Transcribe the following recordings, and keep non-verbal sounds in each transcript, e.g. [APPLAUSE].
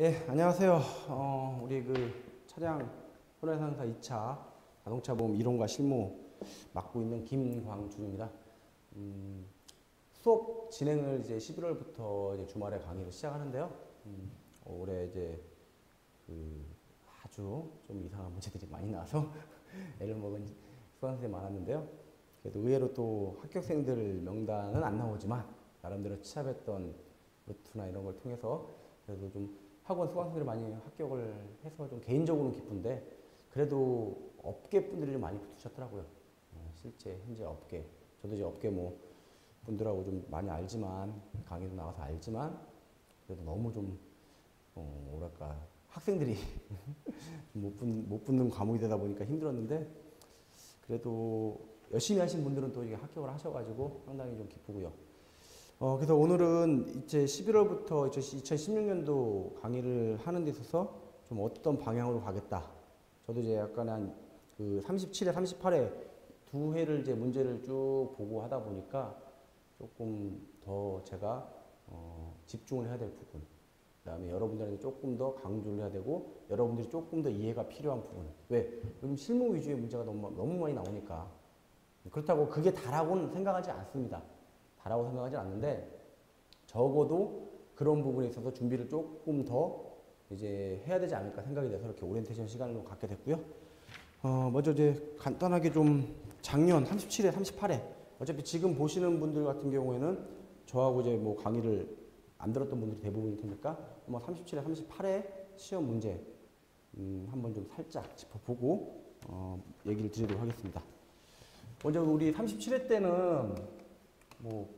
예, 안녕하세요. 어, 우리 그 차량 손해상사 2차 자동차 보험 이론과 실무 맡고 있는 김광준입니다. 음, 수업 진행을 이제 11월부터 이제 주말에 강의를 시작하는데요. 음, 올해 이제 그 아주 좀 이상한 문제들이 많이 나와서 [LAUGHS] 애를 먹은 수강생이 많았는데요. 그래도 의외로 또 합격생들 명단은 안 나오지만 나름대로 취합했던 루트나 이런 걸 통해서 그래도 좀 학원 수강생들이 많이 합격을 해서 좀 개인적으로는 기쁜데 그래도 업계 분들이 좀 많이 붙으셨더라고요. 어, 실제 현재 업계 저도 이제 업계 뭐 분들하고 좀 많이 알지만 강의도 나가서 알지만 그래도 너무 좀 어, 뭐랄까 학생들이 [LAUGHS] 못, 붙, 못 붙는 과목이 되다 보니까 힘들었는데 그래도 열심히 하신 분들은 또 이게 합격을 하셔가지고 상당히 좀 기쁘고요. 어, 그래서 오늘은 이제 11월부터 2016년도 강의를 하는 데 있어서 좀 어떤 방향으로 가겠다. 저도 이제 약간 한 그 37회, 38회 두 회를 이제 문제를 쭉 보고 하다 보니까 조금 더 제가 어, 집중을 해야 될 부분. 그 다음에 여러분들한테 조금 더 강조를 해야 되고 여러분들이 조금 더 이해가 필요한 부분. 왜? 요즘 실무 위주의 문제가 너무, 너무 많이 나오니까. 그렇다고 그게 다라고는 생각하지 않습니다. 다라고 생각하지 않는데 적어도 그런 부분에 있어서 준비를 조금 더 이제 해야 되지 않을까 생각이 돼서 이렇게 오리엔테이션 시간을 갖게 됐고요. 어, 먼저 이제 간단하게 좀 작년 37회, 38회 어차피 지금 보시는 분들 같은 경우에는 저하고 이제 뭐 강의를 안 들었던 분들이 대부분일 테니까 뭐 37회, 38회 시험 문제 음, 한번 좀 살짝 짚어보고 어, 얘기를 드리도록 하겠습니다. 먼저 우리 37회 때는 뭐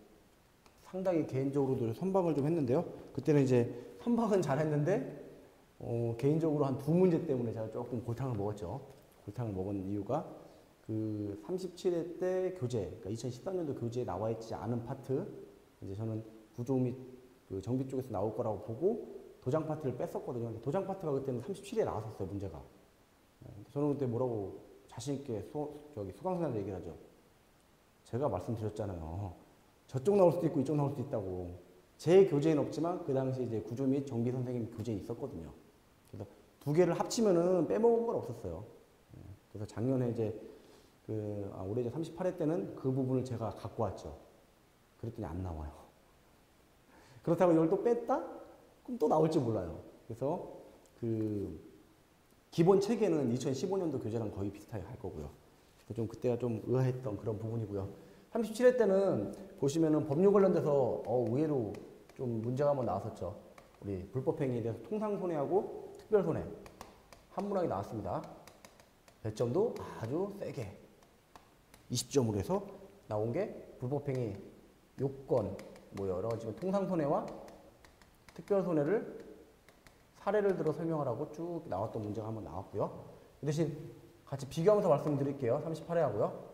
상당히 개인적으로도 선방을 좀 했는데요. 그때는 이제 선방은 잘했는데 어, 개인적으로 한 두 문제 때문에 제가 조금 골탕을 먹었죠. 골탕을 먹은 이유가 그 37회 때 교재, 그러니까 2013년도 교재에 나와 있지 않은 파트, 이제 저는 구조 및 그 정비 쪽에서 나올 거라고 보고 도장 파트를 뺐었거든요. 도장 파트가 그때는 37에 나왔었어요, 문제가. 네, 저는 그때 뭐라고 자신있게 수강생한테 얘기를 하죠. 제가 말씀드렸잖아요. 저쪽 나올 수도 있고 이쪽 나올 수도 있다고. 제 교재에는 없지만 그 당시 이제 구조 및 정비 선생님 교재에 있었거든요. 그래서 두 개를 합치면은 빼먹은 건 없었어요. 네, 그래서 작년에 이제 그 아, 올해 이제 38회 때는 그 부분을 제가 갖고 왔죠. 그랬더니 안 나와요. [LAUGHS] 그렇다고 이걸 또 뺐다? 그럼 또 나올지 몰라요. 그래서 그 기본 체계는 2015년도 교재랑 거의 비슷하게 갈 거고요. 좀 그때가 좀 의아했던 그런 부분이고요. 37회 때는 보시면은 법률 관련돼서 어, 의외로 좀 문제가 한번 나왔었죠. 우리 불법행위에 대해서 통상 손해하고 특별 손해 한 문항이 나왔습니다. 배점도 아주 세게 20점으로 해서 나온 게 불법행위 요건 뭐 여러 가지 통상 손해와 특별 손해를 사례를 들어 설명하라고 쭉 나왔던 문제가 한번 나왔고요. 그 대신 같이 비교하면서 말씀드릴게요. 38회 하고요.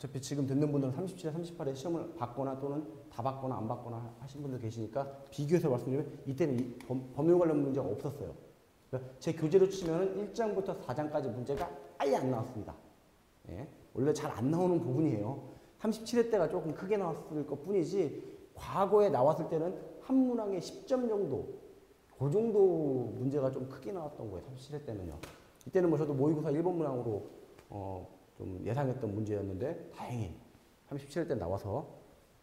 어차피 지금 듣는 분들은 37회, 38회 시험을 받거나 또는 다 받거나 안 받거나 하신 분들 계시니까 비교해서 말씀드리면 이때는 이 법률 관련 문제가 없었어요. 그러니까 제 교재로 치면 1장부터 4장까지 문제가 아예 안 나왔습니다. 예? 원래 잘 안 나오는 부분이에요. 37회 때가 조금 크게 나왔을 것 뿐이지 과거에 나왔을 때는 한 문항에 10점 정도 그 정도 문제가 좀 크게 나왔던 거예요. 37회 때는요. 이때는 뭐 저도 모의고사 1번 문항으로 어, 좀 예상했던 문제였는데 다행히 37회 때 나와서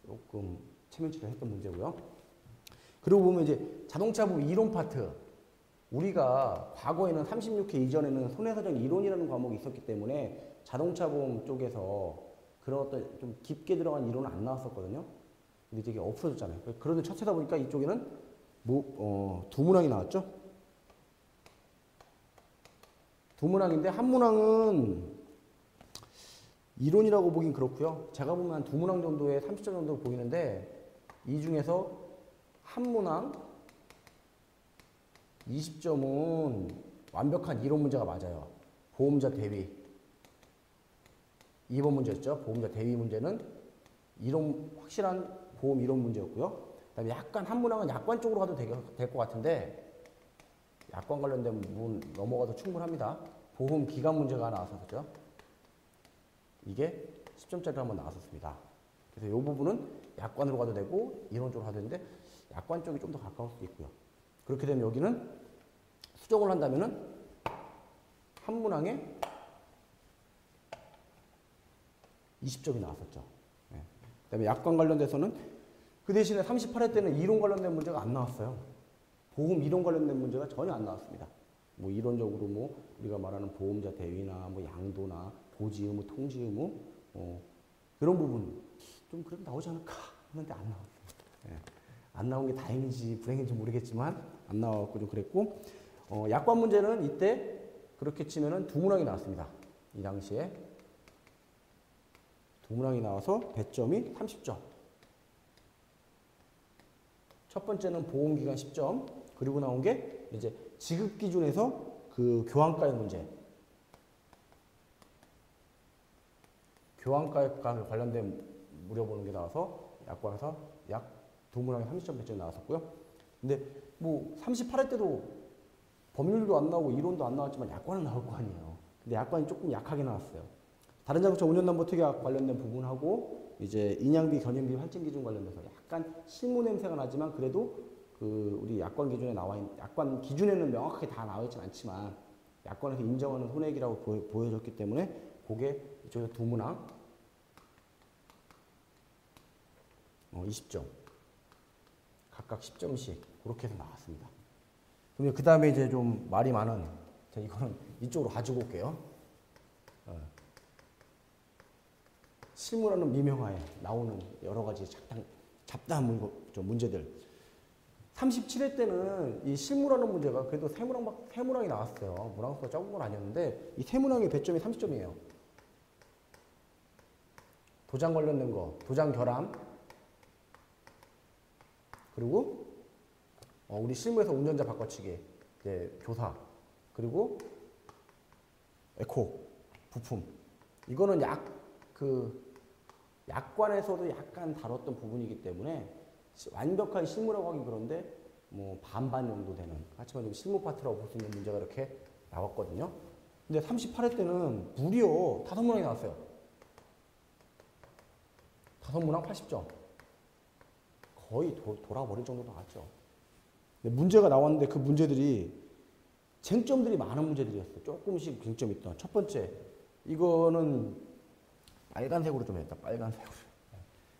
조금 체면치를 했던 문제고요. 그리고 보면 이제 자동차 부 이론 파트 우리가 과거에는 36회 이전에는 손해사정 이론이라는 과목이 있었기 때문에 자동차 보험 쪽에서 그런 어떤 좀 깊게 들어간 이론은 안 나왔었거든요. 근데 이게 없어졌잖아요. 그러던 차체다 보니까 이쪽에는 뭐, 어, 두 문항이 나왔죠. 두 문항인데 한 문항은 이론이라고 보긴 그렇고요. 제가 보면 한 두 문항 정도에 30점 정도 보이는데 이 중에서 한 문항 20점은 완벽한 이론 문제가 맞아요. 보험자 대위. 2번 문제였죠. 보험자 대위 문제는 이론 확실한 보험 이론 문제였고요. 그다음에 약간 한 문항은 약관 쪽으로 가도 될 것 같은데 약관 관련된 부분 넘어가도 충분합니다. 보험 기간 문제가 나왔었죠. 이게 10점짜리 한번 나왔었습니다. 그래서 이 부분은 약관으로 가도 되고 이론적으로 가도 되는데 약관 쪽이 좀 더 가까울 수도 있고요. 그렇게 되면 여기는 수정을 한다면은 한 문항에 20점이 나왔었죠. 예. 그다음에 약관 관련돼서는 그 대신에 38회 때는 이론 관련된 문제가 안 나왔어요. 보험 이론 관련된 문제가 전혀 안 나왔습니다. 뭐 이론적으로 뭐 우리가 말하는 보험자 대위나 뭐 양도나 보지 의무, 통지 의무 어, 그런 부분 좀 그래도 나오지 않을까 했는데 안 나왔어요. 예. 안 나온 게 다행인지 불행인지 모르겠지만 안 나왔고 좀 그랬고 어, 약관 문제는 이때 그렇게 치면은 두 문항이 나왔습니다. 이 당시에 두 문항이 나와서 배점이 30점. 첫 번째는 보험기간 10점. 그리고 나온 게 이제 지급 기준에서 그 교환가액 문제. 교환가액 관련된 물어보는 게 나와서 약관에서 약두 문항에 30점 배점이 나왔었고요. 근데 뭐 38회 때도 법률도 안 나오고 이론도 안 나왔지만 약관은 나올 거 아니에요. 근데 약관이 조금 약하게 나왔어요. 다른 자동차 운전담보 특약 관련된 부분하고 이제 인양비, 견인비, 할증 기준 관련돼서 약간 실무 냄새가 나지만 그래도 그 우리 약관 기준에 나와 있는 약관 기준에는 명확하게 다 나와 있진 않지만 약관에서 인정하는 손해액이라고 보여, 보여졌기 때문에 그게 이쪽에서 두 문항 어, 20점 각각 10점씩 그렇게 해서 나왔습니다. 그러면 그 다음에 이제 좀 말이 많은 자 이거는 [LAUGHS] 이쪽으로 가지고 올게요. 어. 실무라는 미명하에 나오는 여러 가지 잡담, 좀 문제들. 37회 때는 이 실무라는 문제가 그래도 세 문항, 세 문항이 나왔어요. 문항수가 적은 건 아니었는데 이세 문항의 배점이 30점이에요. 도장 관련된 거, 도장 결함, 그리고 어, 우리 실무에서 운전자 바꿔치기, 이제 교사, 그리고 에코, 부품. 이거는 약, 그, 약관에서도 약간 다뤘던 부분이기 때문에 완벽하게 실무라고 하기 그런데 뭐 반반 정도 되는, 하지만 좀 실무 파트라고 볼 수 있는 문제가 이렇게 나왔거든요. 근데 38회 때는 무려 다섯 문항이 나왔어요. 다섯 문항 80점. 거의 도, 돌아버릴 정도 나왔죠. 문제가 나왔는데 그 문제들이 쟁점들이 많은 문제들이었어요. 조금씩 쟁점이 있던. 첫 번째, 이거는 빨간색으로 좀 했다. 빨간색으로.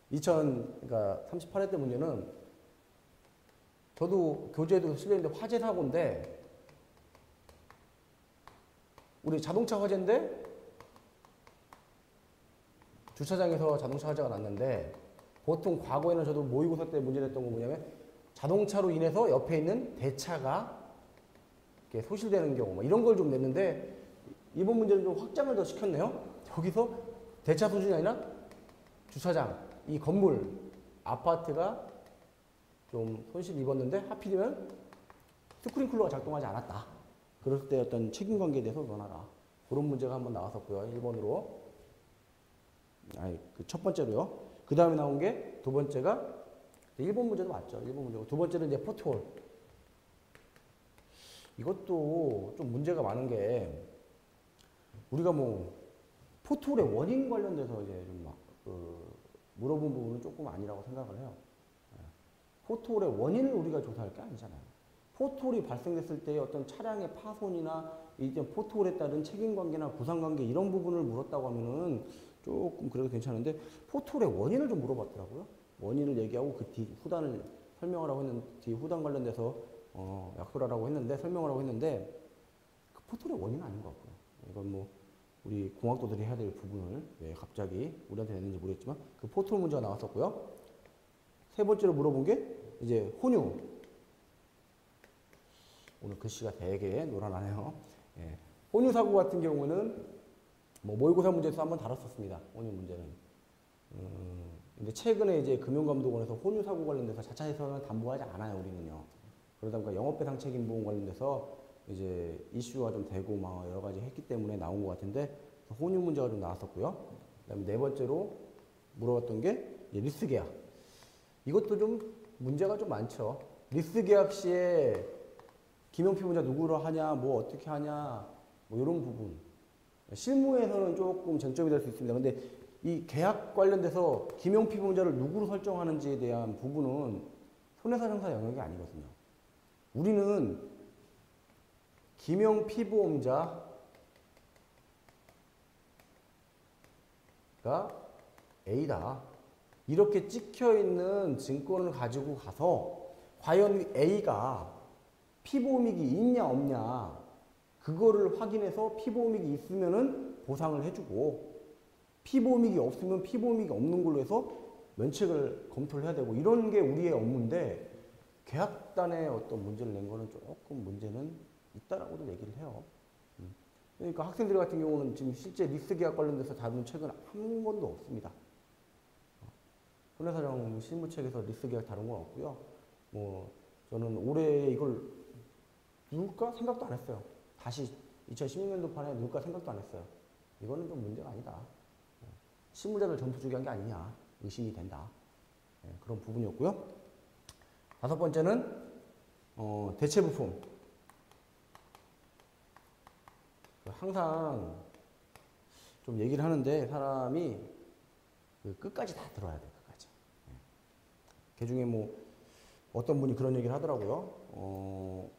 2000, 그러니까 38회 때 문제는 저도 교재에도 실려있는데 화재 사고인데 우리 자동차 화재인데 주차장에서 자동차 화재가 났는데 보통 과거에는 저도 모의고사 때 문제 냈던 건 뭐냐면 자동차로 인해서 옆에 있는 대차가 이렇게 소실되는 경우 뭐 이런 걸 좀 냈는데 이번 문제는 좀 확장을 더 시켰네요. 여기서 대차 수준이 아니라 주차장 이 건물 아파트가 좀 손실 입었는데 하필이면 스프링클러가 작동하지 않았다. 그럴 때 어떤 책임 관계에 대해서 논하라. 그런 문제가 한번 나왔었고요. 1번으로. 아니, 그 첫 번째로요. 그 다음에 나온 게 두 번째가 1번 문제도 맞죠. 1번 문제고. 두 번째는 이제 포트홀. 이것도 좀 문제가 많은 게 우리가 뭐 포트홀의 원인 관련돼서 이제 좀막 그 물어본 부분은 조금 아니라고 생각을 해요. 예. 포트홀의 원인을 우리가 조사할 게 아니잖아요. 포트홀이 발생됐을 때 어떤 차량의 파손이나 이제 포트홀에 따른 책임관계나 부상관계 이런 부분을 물었다고 하면은 조금 그래도 괜찮은데 포트홀의 원인을 좀 물어봤더라고요. 원인을 얘기하고 그 뒤 후단을 설명하라고 했는데 뒤 후단 관련돼서 어, 약속하라고 했는데 설명하라고 했는데 그 포트홀의 원인은 아닌 것 같고요. 이건 뭐 우리 공학도들이 해야 될 부분을 왜 갑자기 우리한테 냈는지 모르겠지만 그 포트홀 문제가 나왔었고요. 세 번째로 물어본 게 이제 혼유. 오늘 글씨가 되게 노란하네요. 예. 혼유 사고 같은 경우는 뭐 모의고사 문제에서 한번 다뤘었습니다. 혼유 문제는. 음, 근데 최근에 이제 금융감독원에서 혼유 사고 관련돼서 자차에서는 담보하지 않아요, 우리는요. 그러다 보니까 영업배상 책임 보험 관련돼서 이제 이슈가 좀 되고 막 여러 가지 했기 때문에 나온 것 같은데 혼유 문제가 좀 나왔었고요. 그다음에 네 번째로 물어봤던 게 리스 계약. 이것도 좀 문제가 좀 많죠. 리스 계약 시에 기명피보험자 누구로 하냐, 뭐 어떻게 하냐, 뭐 이런 부분. 실무에서는 조금 쟁점이 될 수 있습니다. 근데 이 계약 관련돼서 기명 피보험자를 누구로 설정하는지에 대한 부분은 손해사정사 영역이 아니거든요. 우리는 기명 피보험자가 A다. 이렇게 찍혀 있는 증권을 가지고 가서 과연 A가 피보험이익이 있냐 없냐 그거를 확인해서 피보험이익이 있으면은 보상을 해주고 피보험이익이 없으면 피보험이익이 없는 걸로 해서 면책을 검토를 해야 되고 이런 게 우리의 업무인데 계약단에 어떤 문제를 낸 거는 조금 문제는 있다라고도 얘기를 해요. 음. 그러니까 학생들 같은 경우는 지금 실제 리스 계약 관련돼서 다룬 책은 한 권도 없습니다. 손해사정 실무책에서 리스 계약 다룬 건 없고요. 뭐 저는 올해 이걸 넣을까 생각도 안 했어요. 다시 2016년도 판에 넣을까 생각도 안 했어요. 이거는 좀 문제가 아니다. 실무자들 점수 주기 위한 게 아니냐 의심이 된다. 네, 그런 부분이었고요. 다섯 번째는 어, 대체 부품. 항상 좀 얘기를 하는데 사람이 그 끝까지 다 들어야 돼 끝까지. 네. 그 중에 뭐 어떤 분이 그런 얘기를 하더라고요. 어,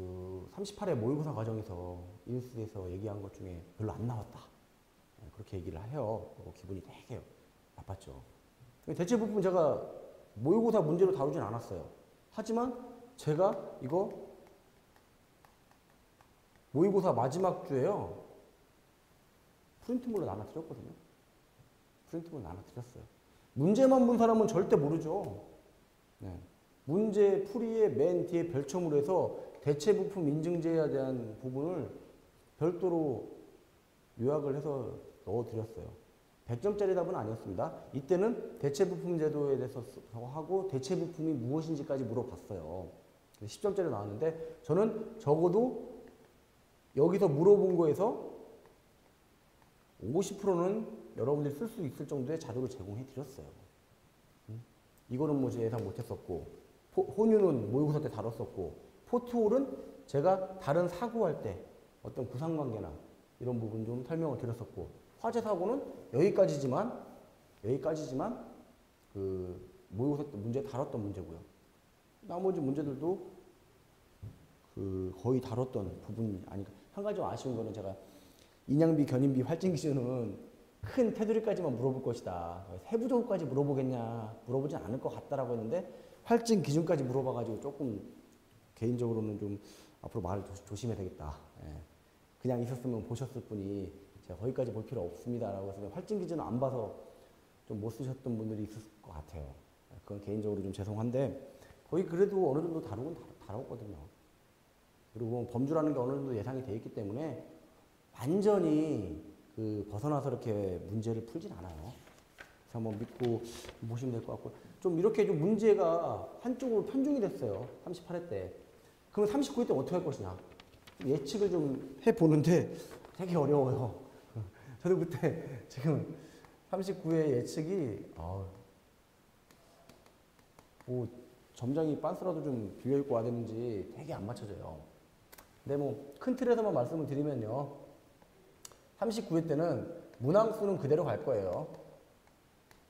그 38회 모의고사 과정에서 인스에서 얘기한 것 중에 별로 안 나왔다. 네, 그렇게 얘기를 해요. 기분이 되게 나빴죠. 대체 부분 제가 모의고사 문제로 다루진 않았어요. 하지만 제가 이거 모의고사 마지막 주에요. 프린트물로 나눠드렸거든요. 프린트물로 나눠드렸어요. 문제만 본 사람은 절대 모르죠. 네. 문제 풀이의 맨 뒤에 별첨으로 해서 대체 부품 인증제에 대한 부분을 별도로 요약을 해서 넣어드렸어요. 100점짜리 답은 아니었습니다. 이때는 대체 부품 제도에 대해서 하고 대체 부품이 무엇인지까지 물어봤어요. 10점짜리 나왔는데 저는 적어도 여기서 물어본 거에서 50%는 여러분들이 쓸 수 있을 정도의 자료를 제공해 드렸어요. 이거는 뭐 예상 못했었고 혼유는 모의고사 때 다뤘었고 포트홀은 제가 다른 사고할 때 어떤 구상관계나 이런 부분 좀 설명을 드렸었고 화재 사고는 여기까지지만 여기까지지만 그 모의고사 때 문제 다뤘던 문제고요. 나머지 문제들도 그 거의 다뤘던 부분이 아니까 한 가지 아쉬운 거는 제가 인양비, 견인비, 활증 기준은 큰 테두리까지만 물어볼 것이다. 세부적으로까지 물어보겠냐 물어보진 않을 것 같다라고 했는데 활증 기준까지 물어봐가지고 조금 개인적으로는 좀 앞으로 말을 조심해야 되겠다. 예. 그냥 있었으면 보셨을 뿐이 제가 거기까지 볼 필요 없습니다라고 해서 활증 기준을 안 봐서 좀 못 쓰셨던 분들이 있을 것 같아요. 예, 그건 개인적으로 좀 죄송한데 거의 그래도 어느 정도 다루곤 다뤘거든요. 그리고 범주라는 게 어느 정도 예상이 돼 있기 때문에 완전히 그 벗어나서 이렇게 문제를 풀진 않아요. 그래서 한번 믿고 보시면 될 것 같고 좀 이렇게 좀 문제가 한쪽으로 편중이 됐어요. 38회 때. 그럼 39회 때 어떻게 할 것이냐? 예측을 좀 해보는데 되게 어려워요. 저도 그때 지금 39회 예측이 어, 뭐 점장이 빤스라도 좀 비어있고 와야 되는지 되게 안 맞춰져요. 근데 뭐 큰 틀에서만 말씀을 드리면요. 39회 때는 문항수는 그대로 갈 거예요.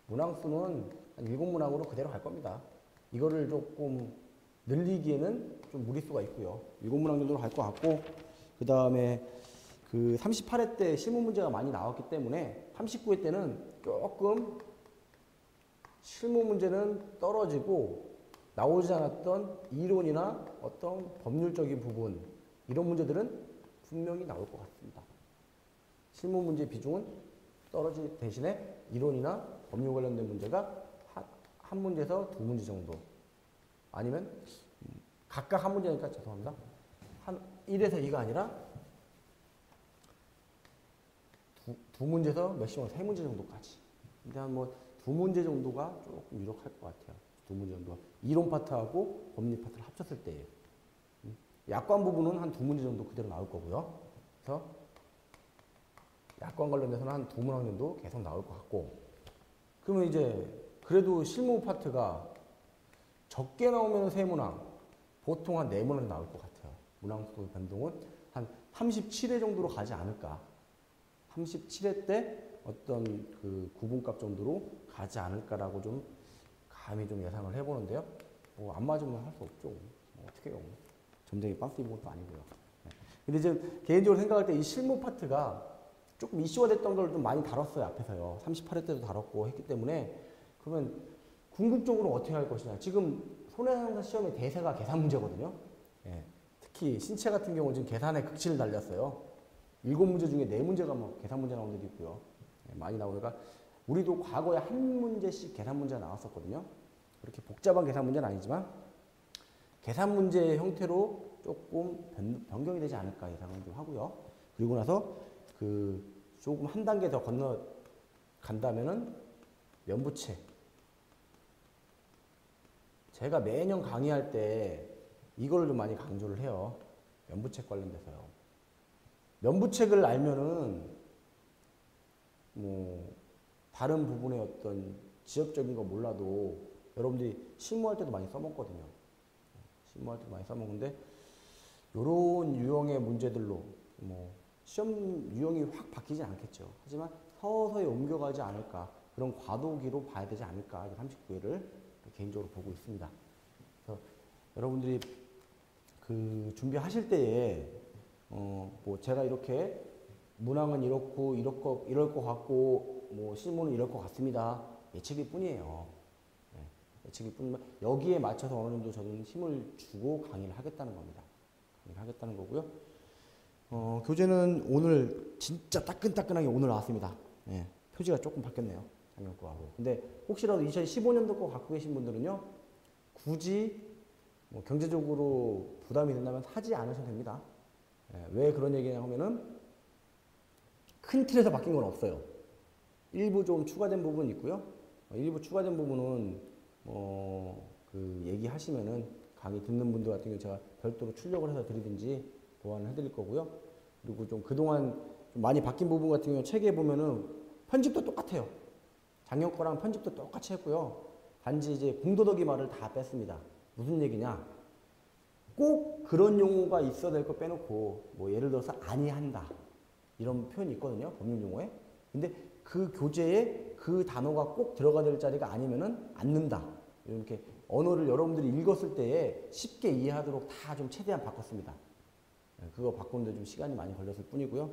문항수는 일곱 문항으로 그대로 갈 겁니다. 이거를 조금 늘리기에는 좀 무리수가 있고요. 일곱 문항 정도로 갈 것 같고, 그 다음에 그 38회 때 실무 문제가 많이 나왔기 때문에 39회 때는 조금 실무 문제는 떨어지고 나오지 않았던 이론이나 어떤 법률적인 부분 이런 문제들은 분명히 나올 것 같습니다. 실무 문제 비중은 떨어질 대신에 이론이나 법률 관련된 문제가 한, 한 문제에서 두 문제 정도 아니면 음, 각각 한 문제니까 죄송합니다. 한 1에서 2가 아니라 두, 두 문제에서 맥시멈 세 문제 정도까지. 근데 한뭐두 문제 정도가 조금 유력할 것 같아요. 두 문제 정도. 이론 파트하고 법률 파트를 합쳤을 때예요. 음, 약관 부분은 한 두 문제 정도 그대로 나올 거고요. 그래서 약관 관련돼서는 한 두 문항 정도 계속 나올 것 같고 그러면 이제 그래도 실무 파트가 적게 나오면 세 문항 보통 한네 문항 나올 것 같아요. 문항수 변동은 한 37회 정도로 가지 않을까. 37회 때 어떤 그 구분값 정도로 가지 않을까라고 좀 감히 좀 예상을 해보는데요. 뭐 안 맞으면 할 수 없죠. 뭐 어떻게 해요. 전쟁이 박스 입은 것도 아니고요. 네. 근데 이제 개인적으로 생각할 때 이 실무 파트가 조금 이슈가 됐던 걸 좀 많이 다뤘어요. 앞에서요. 38회 때도 다뤘고 했기 때문에 그러면 궁극적으로 어떻게 할 것이냐. 지금 손해상사 시험의 대세가 계산 문제거든요. 예. 특히 신체 같은 경우 지금 계산에 극치를 달렸어요. 일곱 문제 중에 네 문제가 뭐 계산 문제 나온 데도 있고요. 예, 많이 나오니까 우리도 과거에 한 문제씩 계산 문제가 나왔었거든요. 그렇게 복잡한 계산 문제는 아니지만 계산 문제 형태로 조금 변, 변경이 되지 않을까 예상을 좀 하고요. 그리고 나서 그 조금 한 단계 더 건너 간다면은 면부채. 제가 매년 강의할 때 이걸 좀 많이 강조를 해요. 면부책 관련돼서요. 면부책을 알면은 뭐 다른 부분의 어떤 지역적인 거 몰라도 여러분들이 실무할 때도 많이 써먹거든요. 실무할 때도 많이 써먹는데 요런 유형의 문제들로 뭐 시험 유형이 확 바뀌지 않겠죠. 하지만 서서히 옮겨가지 않을까 그런 과도기로 봐야 되지 않을까 39회를 개인적으로 보고 있습니다. 그래서 여러분들이 그 준비하실 때에 어 뭐 제가 이렇게 문항은 이렇고 거 이럴 것 같고 뭐 실무는 이럴 것 같습니다. 예측일 뿐이에요. 네, 예측일 뿐이면 여기에 맞춰서 어느 정도 저는 힘을 주고 강의를 하겠다는 겁니다. 강의를 하겠다는 거고요. 어, 교재는 오늘 진짜 따끈따끈하게 오늘 나왔습니다. 예, 표지가 조금 바뀌었네요. 작년 거하고. 근데 혹시라도 2015년도 거 갖고 계신 분들은요, 굳이 뭐 경제적으로 부담이 된다면 사지 않으셔도 됩니다. 예, 왜 그런 얘기냐 하면은 큰 틀에서 바뀐 건 없어요. 일부 좀 추가된 부분이 있고요. 어, 일부 추가된 부분은 뭐그 얘기하시면은 강의 듣는 분들 같은 경우 제가 별도로 출력을 해서 드리든지 보완을 해드릴 거고요. 그리고 좀 그동안 좀 많이 바뀐 부분 같은 경우 책에 보면은 편집도 똑같아요. 작년 거랑 편집도 똑같이 했고요. 단지 이제 공도덕이 말을 다 뺐습니다. 무슨 얘기냐? 꼭 그런 용어가 있어야 될 거 빼놓고 뭐 예를 들어서 아니한다 이런 표현이 있거든요 법률 용어에. 근데 그 교재에 그 단어가 꼭 들어가야 될 자리가 아니면은 않는다 이렇게 언어를 여러분들이 읽었을 때에 쉽게 이해하도록 다 좀 최대한 바꿨습니다. 네, 그거 바꾸는데 좀 시간이 많이 걸렸을 뿐이고요.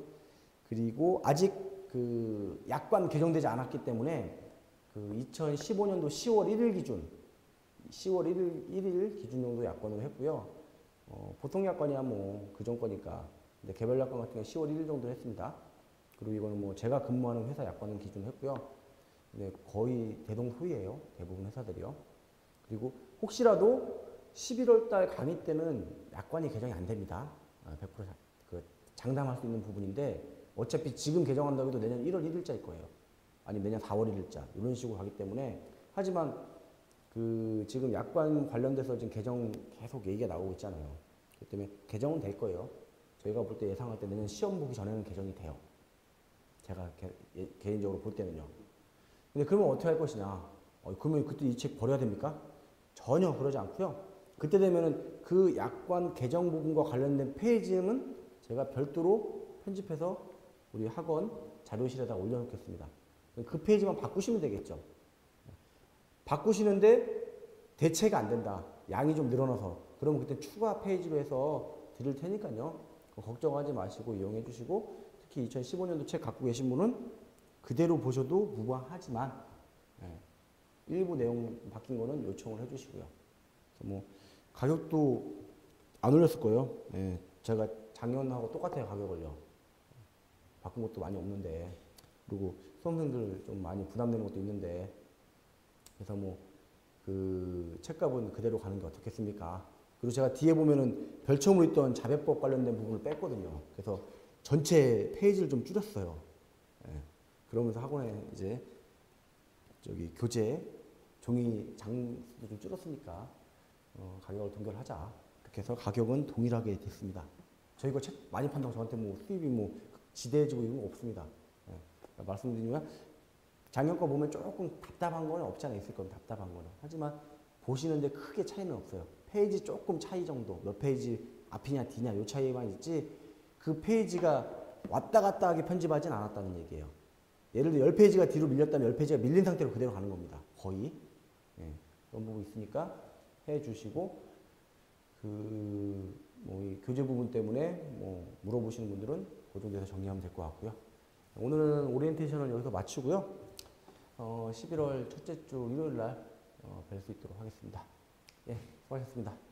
그리고 아직 그 약관 개정되지 않았기 때문에 그 2015년도 10월 1일 기준, 10월 1일, 1일 기준 정도 약관으로 했고요. 어, 보통 약관이야 뭐 그전 거니까. 근데 개별 약관 같은 경우 10월 1일 정도 했습니다. 그리고 이거는 뭐 제가 근무하는 회사 약관을 기준 했고요. 근데 거의 대동소이예요. 대부분 회사들이요. 그리고 혹시라도 11월 달 강의 때는 약관이 개정이 안 됩니다. 100%그 장담할 수 있는 부분인데 어차피 지금 개정한다고 해도 내년 1월 1일자일 거예요. 아니 내년 4월 1일자 이런 식으로 가기 때문에 하지만 그 지금 약관 관련돼서 지금 개정 계속 얘기가 나오고 있잖아요. 그렇기 때문에 개정은 될 거예요. 저희가 볼 때 예상할 때 내년 시험 보기 전에는 개정이 돼요. 제가 개, 예, 개인적으로 볼 때는요. 근데 그러면 어떻게 할 것이냐? 어, 그러면 그때 이 책 버려야 됩니까? 전혀 그러지 않고요. 그때 되면은 그 약관 개정 부분과 관련된 페이지는 제가 별도로 편집해서 우리 학원 자료실에다 올려놓겠습니다. 그 페이지만 바꾸시면 되겠죠. 바꾸시는데 대체가 안 된다. 양이 좀 늘어나서. 그러면 그때 추가 페이지로 해서 드릴 테니까요. 걱정하지 마시고 이용해 주시고 특히 2015년도 책 갖고 계신 분은 그대로 보셔도 무방하지만 예, 일부 내용 바뀐 거는 요청을 해 주시고요. 뭐 가격도 안 올렸을 거예요. 예, 제가 작년하고 똑같아요 가격을요. 바꾼 것도 많이 없는데 그리고 수험생들 좀 많이 부담되는 것도 있는데 그래서 뭐 그 책값은 그대로 가는 게 어떻겠습니까? 그리고 제가 뒤에 보면은 별첨으로 있던 자배법 관련된 부분을 뺐거든요. 그래서 전체 페이지를 좀 줄였어요. 예, 그러면서 학원에 이제 저기 교재 종이 장수도 좀 줄였으니까 어, 가격을 동결하자. 이렇게 해서 가격은 동일하게 됐습니다. 저희 거 책 많이 판다고 저한테 뭐 수입이 뭐 지대해지고 이런 거 없습니다. 예, 말씀드리면 작년 거 보면 조금 답답한 거는 없지 않아 있을 겁니다. 답답한 거는. 하지만 보시는데 크게 차이는 없어요. 페이지 조금 차이 정도. 몇 페이지 앞이냐 뒤냐 요 차이만 있지 그 페이지가 왔다 갔다 하게 편집하진 않았다는 얘기예요. 예를 들어 10페이지가 뒤로 밀렸다면 10페이지가 밀린 상태로 그대로 가는 겁니다. 거의. 예, 그런 부분 있으니까 해 주시고 그뭐 교재 부분 때문에 뭐 물어보시는 분들은 그 정도에서 정리하면 될 것 같고요. 오늘은 오리엔테이션을 여기서 마치고요. 어, 11월 첫째 주 일요일 날 어, 뵐수 있도록 하겠습니다. 예, 수고하셨습니다.